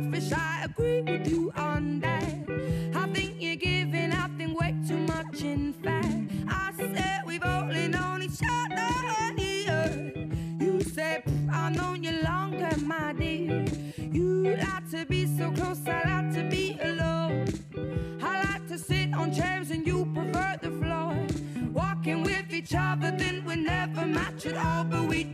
selfish, I agree with you on that. I think you're giving, I think way too much, in fact. I said we've only known each other a year. You said, I've known you longer, my dear. You like to be so close, I like to be alone. I like to sit on chairs and you prefer the floor. Walking with each other, then we never match at all, but we